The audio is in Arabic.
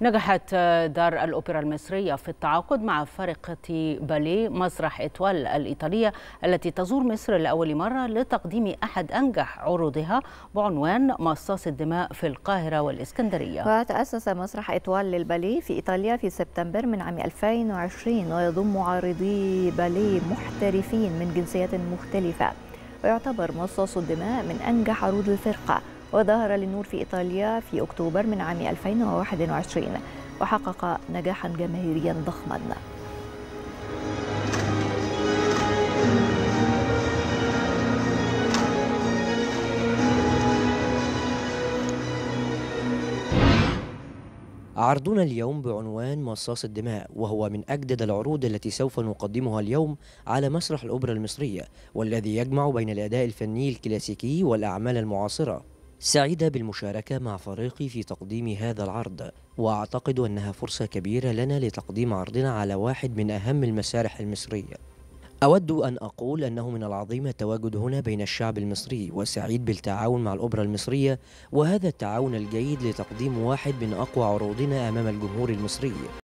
نجحت دار الأوبرا المصرية في التعاقد مع فرقة باليه مسرح إتوال الإيطالية التي تزور مصر لأول مرة لتقديم أحد أنجح عروضها بعنوان مصاص الدماء في القاهرة والإسكندرية. وتأسس مسرح إتوال للباليه في إيطاليا في سبتمبر من عام 2020 ويضم عارضي باليه محترفين من جنسيات مختلفة. ويعتبر مصاص الدماء من أنجح عروض الفرقة. وظهر للنور في إيطاليا في أكتوبر من عام 2021 وحقق نجاحا جماهيريا ضخما. عرضنا اليوم بعنوان مصاص الدماء وهو من أجدد العروض التي سوف نقدمها اليوم على مسرح الأوبرا المصرية والذي يجمع بين الأداء الفني الكلاسيكي والأعمال المعاصرة. سعيدة بالمشاركة مع فريقي في تقديم هذا العرض وأعتقد أنها فرصة كبيرة لنا لتقديم عرضنا على واحد من أهم المسارح المصرية. أود أن أقول أنه من العظيم التواجد هنا بين الشعب المصري وسعيد بالتعاون مع الأوبرا المصرية وهذا التعاون الجيد لتقديم واحد من أقوى عروضنا أمام الجمهور المصري.